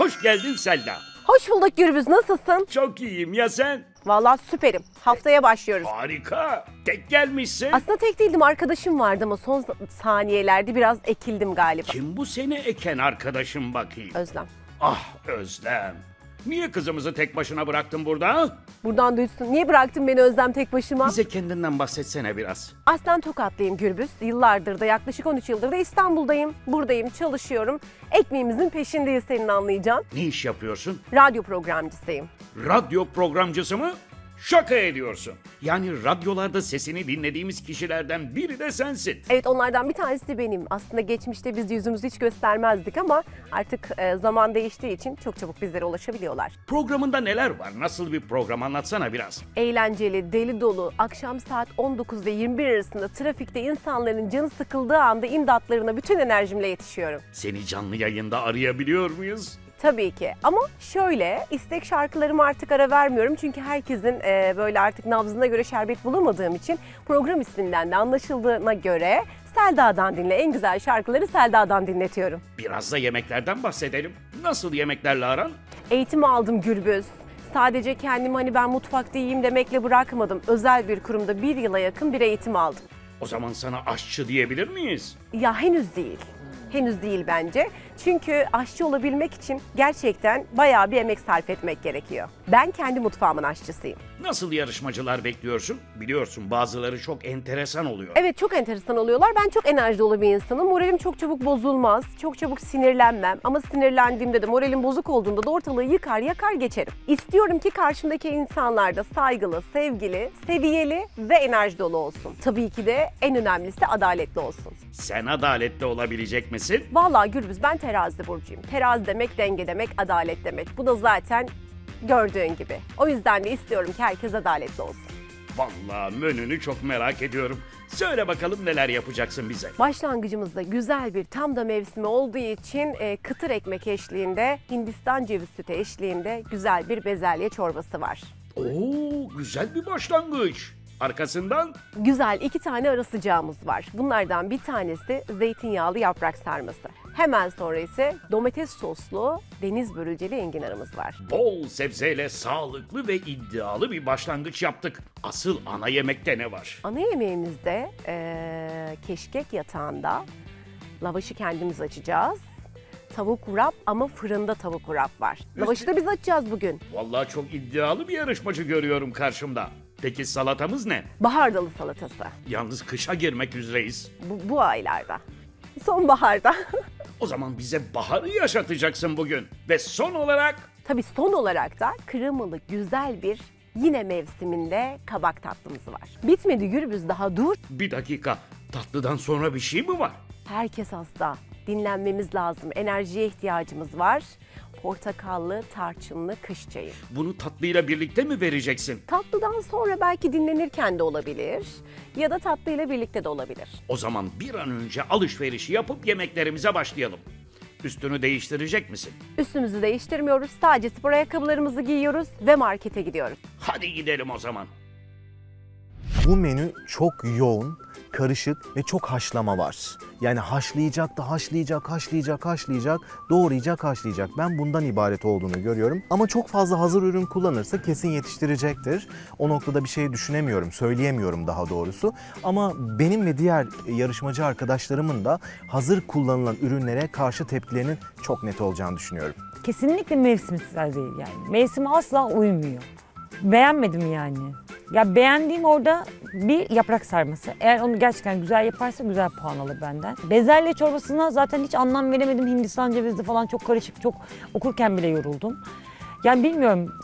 Hoş geldin Selda. Hoş bulduk Gürbüz. Nasılsın? Çok iyiyim ya sen? Vallahi süperim. Haftaya başlıyoruz. Harika. Tek gelmişsin. Aslında tek değildim. Arkadaşım vardı ama son saniyelerde biraz ekildim galiba. Kim bu seni eken arkadaşım bakayım? Özlem. Ah Özlem. Niye kızımızı tek başına bıraktın burada? Buradan duysun. Niye bıraktın beni Özlem tek başıma? Bize kendinden bahsetsene biraz. Aslen Tokatlıyım Gürbüz. Yıllardır da yaklaşık 13 yıldır da İstanbul'dayım. Buradayım, çalışıyorum. Ekmeğimizin peşindeyiz senin anlayacağın. Ne iş yapıyorsun? Radyo programcısıyım. Radyo programcısı mı? Şaka ediyorsun. Yani radyolarda sesini dinlediğimiz kişilerden biri de sensin. Evet onlardan bir tanesi benim. Aslında geçmişte biz yüzümüzü hiç göstermezdik ama artık e, zaman değiştiği için çok çabuk bizlere ulaşabiliyorlar. Programında neler var? Nasıl bir program anlatsana biraz. eğlenceli, deli dolu, akşam saat 19 ve 21 arasında trafikte insanların canı sıkıldığı anda imdatlarına bütün enerjimle yetişiyorum. Seni canlı yayında arayabiliyor muyuz? Tabii ki ama şöyle istek şarkılarıma artık ara vermiyorum çünkü herkesin e, böyle artık nabzına göre şerbet bulamadığım için program isminden de anlaşıldığına göre Selda'dan dinle en güzel şarkıları Selda'dan dinletiyorum. Biraz da yemeklerden bahsedelim. Nasıl yemeklerle aran? Eğitim aldım Gürbüz. Sadece kendimi hani ben mutfakta yiyeyim demekle bırakmadım. Özel bir kurumda bir yıla yakın bir eğitim aldım. O zaman sana aşçı diyebilir miyiz? Ya henüz değil. Henüz değil bence. Çünkü aşçı olabilmek için gerçekten bayağı bir emek sarf etmek gerekiyor. Ben kendi mutfağımın aşçısıyım. Nasıl yarışmacılar bekliyorsun? Biliyorsun bazıları çok enteresan oluyor. Evet çok enteresan oluyorlar. Ben çok enerji dolu bir insanım. Moralim çok çabuk bozulmaz. Çok çabuk sinirlenmem. Ama sinirlendiğimde de moralim bozuk olduğunda da ortalığı yıkar yakar geçerim. İstiyorum ki karşımdaki insanlar da saygılı, sevgili, seviyeli ve enerji dolu olsun. Tabii ki de en önemlisi adaletli olsun. Sen adaletli olabilecek misin? Vallahi Gürbüz ben terazi burcuyum. Terazi demek denge demek, adalet demek. Bu da zaten gördüğün gibi. O yüzden de istiyorum ki herkes adaletli olsun. Vallahi menünü çok merak ediyorum. Söyle bakalım neler yapacaksın bize. Başlangıcımızda güzel bir tam da mevsimi olduğu için e, kıtır ekmek eşliğinde, Hindistan ceviz sütü eşliğinde güzel bir bezelye çorbası var. Oo, güzel bir başlangıç. Arkasından Güzel iki tane ara sıcağımız var. Bunlardan bir tanesi zeytinyağlı yaprak sarması. Hemen sonra ise domates soslu deniz börülceli enginarımız var. bol sebzeyle sağlıklı ve iddialı bir başlangıç yaptık. Asıl ana yemekte ne var? Ana yemeğimizde eee, keşkek yatağında lavaşı kendimiz açacağız. Tavuk wrap ama fırında tavuk wrap var. Lavaşı da biz açacağız bugün. Vallahi çok iddialı bir yarışmacı görüyorum karşımda. Peki salatamız ne? Bahar dalı salatası. Yalnız kışa girmek üzereyiz. Bu, bu aylarda. Sonbaharda. O zaman bize baharı yaşatacaksın bugün. Ve son olarak Tabii son olarak da kremalı güzel bir yine mevsiminde kabak tatlımız var. Bitmedi Gürbüz daha dur. bir dakika tatlıdan sonra bir şey mi var? Herkes hasta. Dinlenmemiz lazım. Enerjiye ihtiyacımız var. Portakallı, tarçınlı kış çayı. Bunu tatlıyla birlikte mi vereceksin? Tatlıdan sonra belki dinlenirken de olabilir ya da tatlıyla birlikte de olabilir. O zaman bir an önce alışverişi yapıp yemeklerimize başlayalım. Üstünü değiştirecek misin? Üstümüzü değiştirmiyoruz. Sadece spor ayakkabılarımızı giyiyoruz ve markete gidiyoruz. Hadi gidelim o zaman. Bu menü çok yoğun, karışık ve çok haşlama var. Yani haşlayacak da haşlayacak, haşlayacak, haşlayacak, doğrayacak, haşlayacak. Ben bundan ibaret olduğunu görüyorum. Ama çok fazla hazır ürün kullanırsa kesin yetiştirecektir. O noktada bir şey düşünemiyorum, söyleyemiyorum daha doğrusu. Ama benim ve diğer yarışmacı arkadaşlarımın da hazır kullanılan ürünlere karşı tepkilerinin çok net olacağını düşünüyorum. Kesinlikle mevsimsel değil yani. Mevsime asla uymuyor. Beğenmedim yani. Ya beğendiğim orada bir yaprak sarması. Eğer onu gerçekten güzel yaparsa güzel puan alır benden. Bezelye çorbasına zaten hiç anlam veremedim. Hindistan cevizi falan çok karışık. Çok okurken bile yoruldum. Yani bilmiyorum.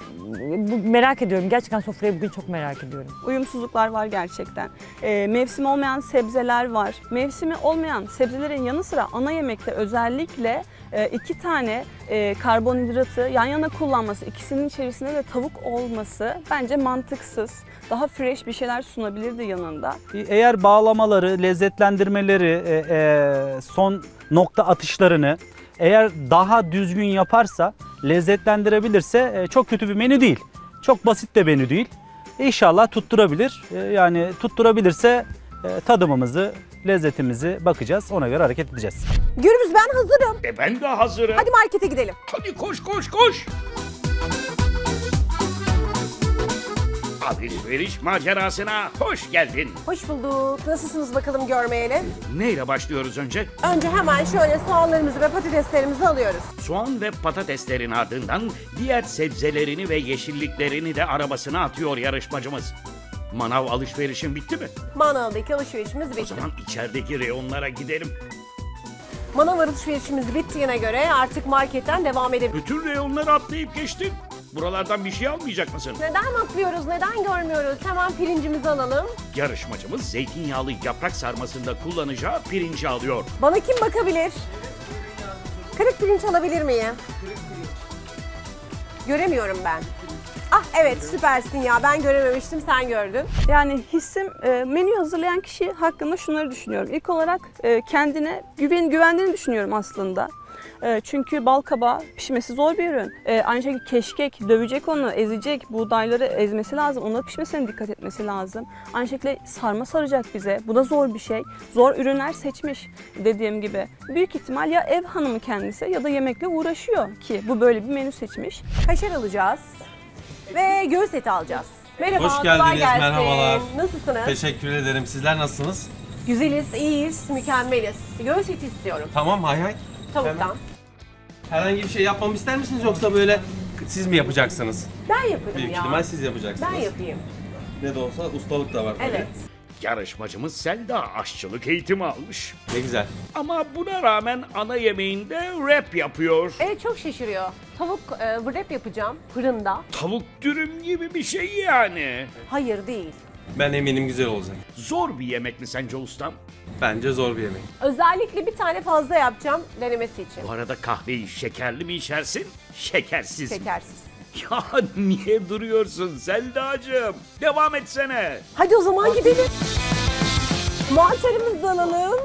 Bu, merak ediyorum. Gerçekten sofrayı bugün çok merak ediyorum. uyumsuzluklar var gerçekten. Ee, mevsimi olmayan sebzeler var. Mevsimi olmayan sebzelerin yanı sıra ana yemekte özellikle e, iki tane e, karbonhidratı yan yana kullanması, ikisinin içerisinde de tavuk olması bence mantıksız. Daha fresh bir şeyler sunabilirdi yanında. Eğer bağlamaları, lezzetlendirmeleri, e, e, son nokta atışlarını eğer daha düzgün yaparsa, lezzetlendirebilirse e, çok kötü bir menü değil. Çok basit de menü değil. İnşallah tutturabilir. E, yani tutturabilirse e, tadımımızı, lezzetimizi bakacağız. Ona göre hareket edeceğiz. Gürbüz ben hazırım. E ben de hazırım. Hadi markete gidelim. Hadi koş koş koş. Alışveriş macerasına hoş geldin. Hoş bulduk. Nasılsınız bakalım görmeyeli? Neyle başlıyoruz önce? Önce hemen şöyle soğanlarımızı ve patateslerimizi alıyoruz. Soğan ve patateslerin ardından diğer sebzelerini ve yeşilliklerini de arabasına atıyor yarışmacımız. Manav alışverişin bitti mi? Manavdaki alışverişimiz O bitti. zaman içerideki reyonlara gidelim. Manav alışverişimiz bittiğine göre artık marketten devam edebiliriz. Bütün reyonları atlayıp geçtin. Buralardan bir şey almayacak mısın? Neden atlıyoruz, neden görmüyoruz? Hemen pirincimizi alalım. Yarışmacımız zeytinyağlı yaprak sarmasında kullanacağı pirinci alıyor. Bana kim bakabilir? Kırık pirinç alabilir miyim? Göremiyorum ben. Ah evet süpersin ya ben görememiştim sen gördün. Yani hissim e, menü hazırlayan kişi hakkında şunları düşünüyorum. İlk olarak e, kendine güven güvendiğini düşünüyorum aslında. E, çünkü bal kabağı pişmesi zor bir ürün. E, aynı şekilde keşkek dövecek onu, ezecek, buğdayları ezmesi lazım. Onların pişmesine dikkat etmesi lazım. Aynı şekilde sarma saracak bize. Bu da zor bir şey. Zor ürünler seçmiş dediğim gibi. Büyük ihtimal ya ev hanımı kendisi ya da yemekle uğraşıyor ki bu böyle bir menü seçmiş. Kaşar alacağız ve göğüs eti alacağız. Merhaba, Hoş geldiniz, gelsin. merhabalar. Nasılsınız? Teşekkür ederim. Sizler nasılsınız? Güzeliz, iyiyiz, mükemmeliz. Göğüs eti istiyorum. Tamam hay hay. Tavuktan. Herhangi bir şey yapmamı ister misiniz yoksa böyle siz mi yapacaksınız? Ben yaparım Büyük ya. ihtimal siz yapacaksınız. Ben yapayım. Ne de olsa ustalık da var tabii. Evet. Yarışmacımız Selda aşçılık eğitimi almış. Ne güzel. Ama buna rağmen ana yemeğinde rap yapıyor. Evet çok şaşırıyor. Tavuk e, wrap yapacağım fırında. Tavuk dürüm gibi bir şey yani. Hayır değil. Ben eminim güzel olacak. Zor bir yemek mi sence ustam? Bence zor bir yemek. Özellikle bir tane fazla yapacağım denemesi için. Bu arada kahveyi şekerli mi içersin, şekersiz mi? Şekersiz. Ya niye duruyorsun Selda'cığım? Devam etsene. Hadi o zaman gidelim. Mantarımızı alalım.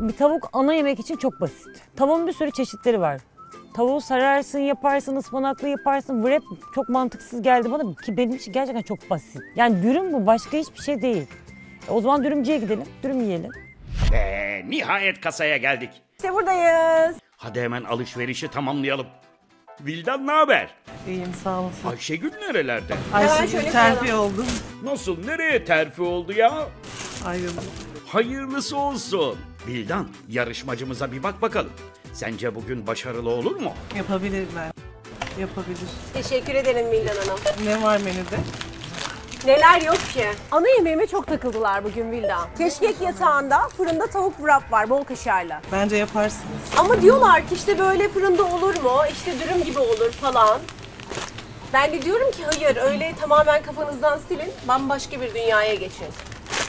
Bir tavuk ana yemek için çok basit. Tavuğun bir sürü çeşitleri var. Tavuğu sararsın, yaparsın, ıspanaklı yaparsın. Wrap çok mantıksız geldi bana ki benim için gerçekten çok basit. Yani dürüm bu, başka hiçbir şey değil. E, o zaman dürümcüye gidelim, dürüm yiyelim. Ve nihayet kasaya geldik. İşte buradayız. Hadi hemen alışverişi tamamlayalım. Vildan ne haber? İyiyim sağ olasın. Ayşegül nerelerde? Hemen Ayşegül şöyle terfi oldum. Nasıl, nereye terfi oldu ya? Ayrıldım. Hayırlısı olsun. Vildan, yarışmacımıza bir bak bakalım. Sence bugün başarılı olur mu? Yapabilirler. Yapabilir. Teşekkür ederim Vildan Hanım. Ne var menüde? Neler yok ki? Ana yemeğime çok takıldılar bugün Vildan. Keşkek yatağında fırında tavuk wrap var bol kaşarla. Bence yaparsınız. Ama diyorlar ki işte böyle fırında olur mu? İşte dürüm gibi olur falan. Ben de diyorum ki hayır öyle tamamen kafanızdan silin. Bambaşka bir dünyaya geçin.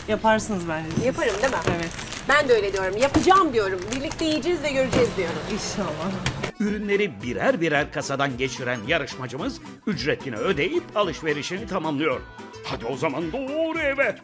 Yaparsınız bence. siz. Yaparım değil mi? Evet. Ben de öyle diyorum. Yapacağım diyorum. Birlikte yiyeceğiz ve göreceğiz diyorum. İnşallah. Ürünleri birer birer kasadan geçiren yarışmacımız ücretini ödeyip alışverişini tamamlıyor. Hadi o zaman doğru eve.